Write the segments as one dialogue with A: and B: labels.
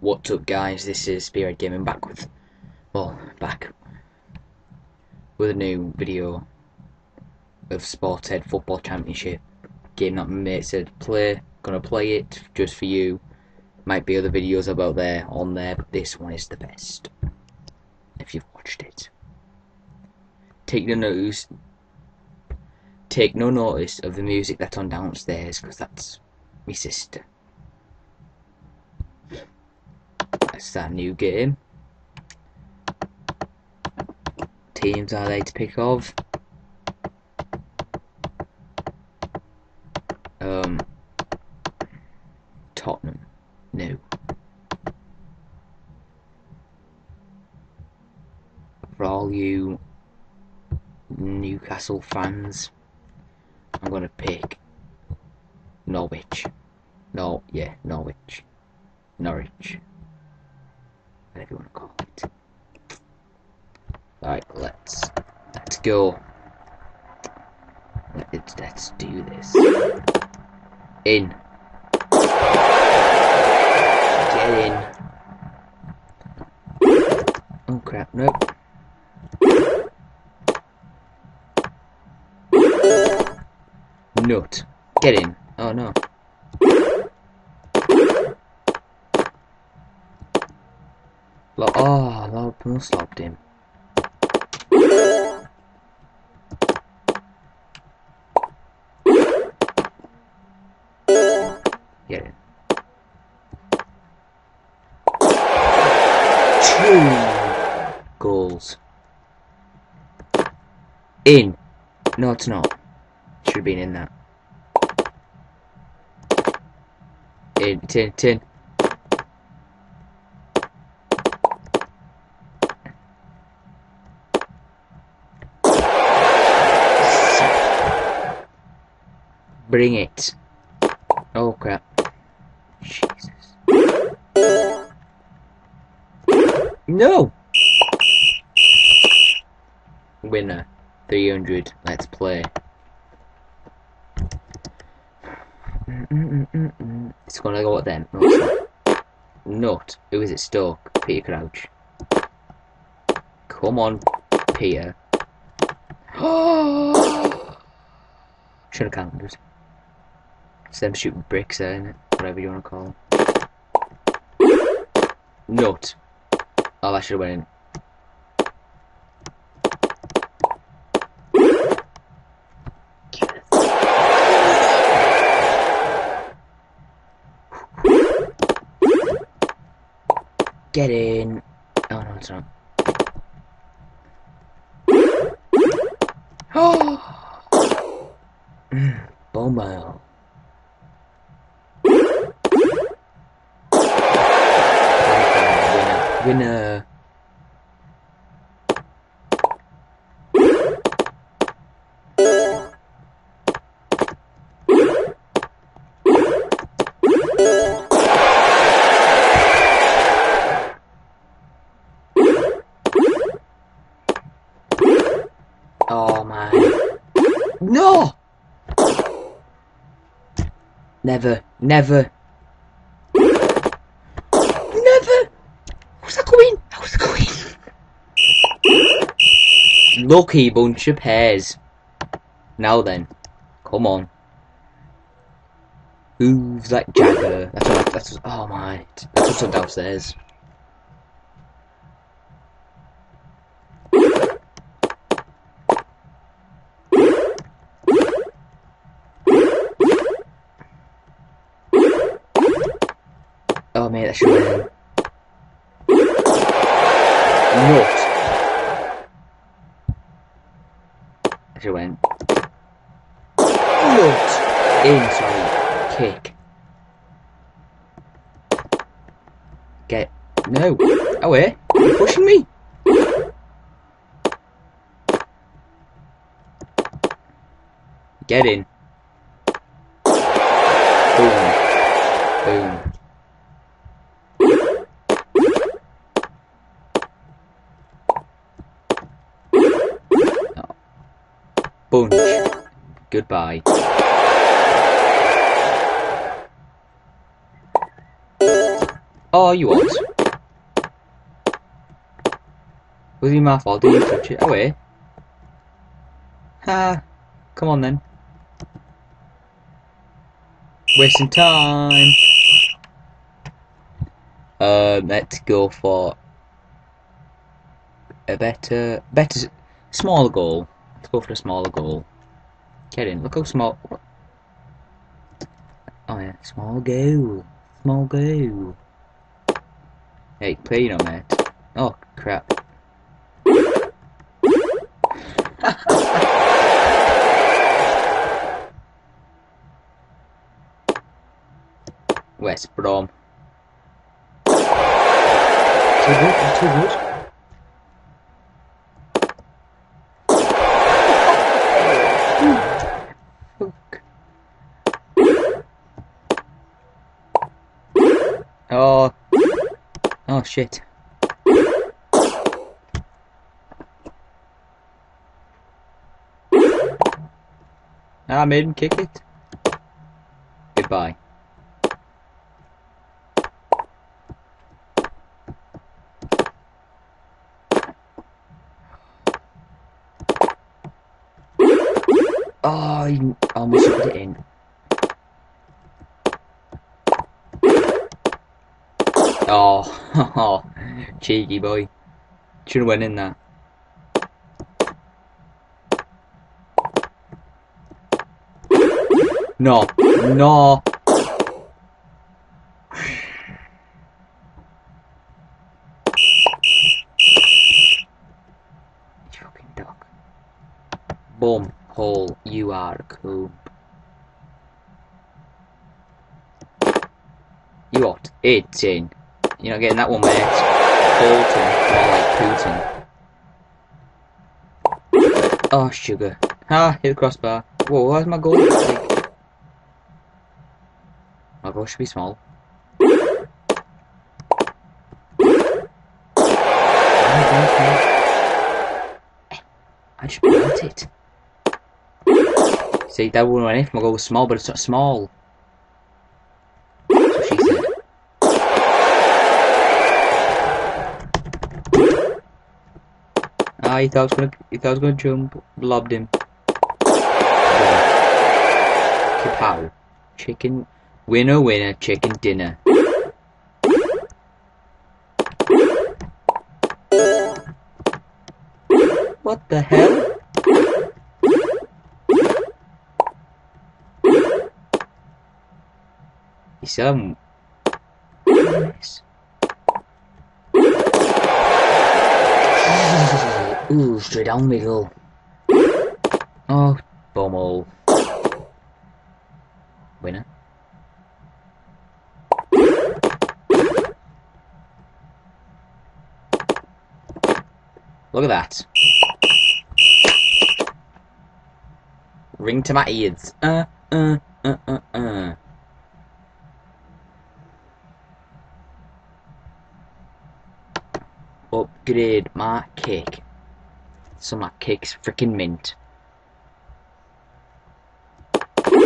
A: What's up guys, this is Spearhead Gaming back with, well, back with a new video of Sporthead Football Championship. Game that mate said play, gonna play it just for you. Might be other videos about there, on there, but this one is the best. If you've watched it. Take no notice, take no notice of the music that's on downstairs, because that's my sister. It's that new game. Teams are they to pick of? Um, Tottenham. No. For all you Newcastle fans, I'm gonna pick Norwich. No, yeah, Norwich. Norwich whatever you want to call it. Let's let's go. Let's let's do this. In. Get in. Oh crap, nope. Nut. Get in. Oh no. Oh, Lord Pool slopped him. Get it. Two goals. In. No, it's not. Should have been in that. In, tin, tin. Bring it. Oh crap. Jesus. No! Winner. 300. Let's play. It's gonna go at them. No, not. Who is it? Stoke. Peter Crouch. Come on, Peter. Should have counted. It's them shooting bricks there, innit? Whatever you want to call them. Nut. Oh, that should have went in. Get in. Oh no, it's not. Mm, oh! Bone Oh man. No! Never, never! How's that going? How's that going? Lucky bunch of pears. Now then, come on. Who's that Jagger? That's what, that's what, oh my, that's what's on downstairs. Oh mate, that should win. Nut. That should win. Nut. In. Kick. Get. No. Away. You're pushing me. Get in. Boom. Boom. Bunch. Goodbye. Oh, you what? Was it my fault? Did you touch it? Away. Ha! Come on then. Wasting time. Uh, let's go for a better, better, smaller goal. Let's go for a smaller goal. Get in. Look how small. Oh yeah, small goal. Small goal. Hey, play know, mate. Oh crap. West Brom. Too good, too good. Fuck. Oh. Oh shit. I made him kick it. Goodbye. Oh, he almost put it in. Oh, oh, cheeky boy. Should have went in there. No, no. Fucking dog. Boom, hole, you are cool. You what? 18. You're not getting that one, mate. Bolton, more like Putin. Oh, sugar. Ah, hit the crossbar. Whoa, where's my goal? My goal should be small. I just bought it. See, that wouldn't if my goal was small, but it's not small. That's what she said. He thought I was gonna, thought I was gonna jump, lobbed him. Kapow. Chicken, winner, winner, chicken dinner. What the hell? He's um. Yes. Ooh, straight down we go. Oh, bumble. Winner. Look at that. Ring to my ears. Uh, uh, uh, uh, uh. Upgrade my kick. My kick's freaking mint. Did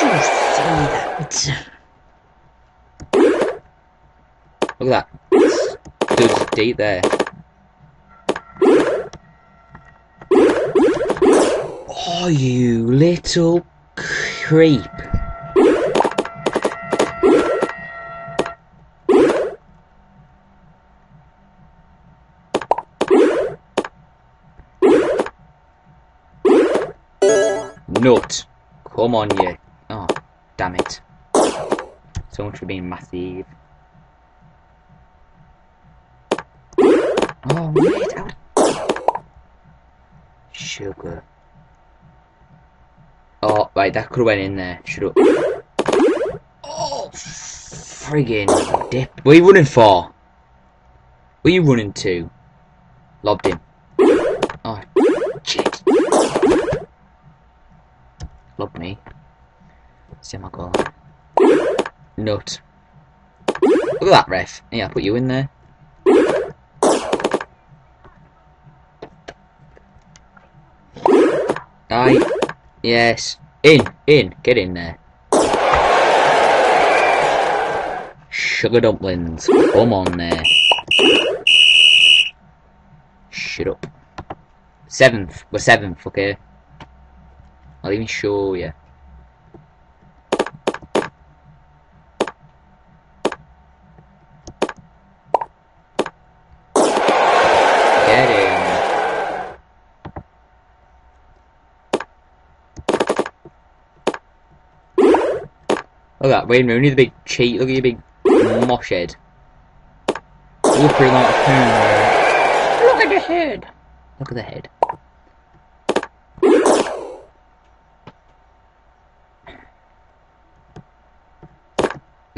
A: you see that? Look at that. Dude's deep there. Oh, you little creep. Nut. Come on, you. Oh, damn it. So much for being massive. Oh, mate. Out. Sugar. Oh, right, that could have went in there. Shut up. Oh, friggin' dip. What are you running for? What are you running to? Lobbed him. Oh, shit. Lobbed me. See my goal. Nut. Look at that, ref. Yeah, I put you in there. Aye. Yes. In, in, get in there. Sugar dumplings. Come on there. Shut up. Seventh. We're seventh, okay? I'll even show you. Look at that, Wayne Rooney, the big cheat. Look at your big mosh head. Look at that Look at the head. Look at the head.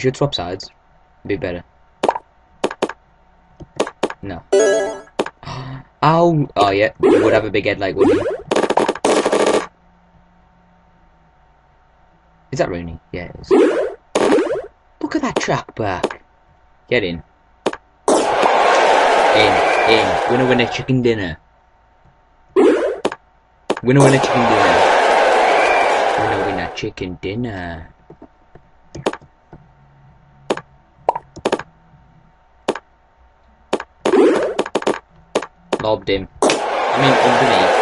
A: Should swap sides. Be better. No. Oh, oh yeah, we would have a big head like Woody. Is that Rooney? Yeah, it is. Look at that track back. Get in. In, in. Winner, winner, chicken dinner. Winner, winner, chicken dinner. Winner, winner, chicken dinner. Lobbed him. I mean, underneath.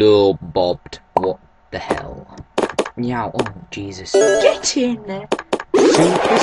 A: Lobbed. Lobbed. What the hell? Meow. Oh, Jesus. Get in there. Super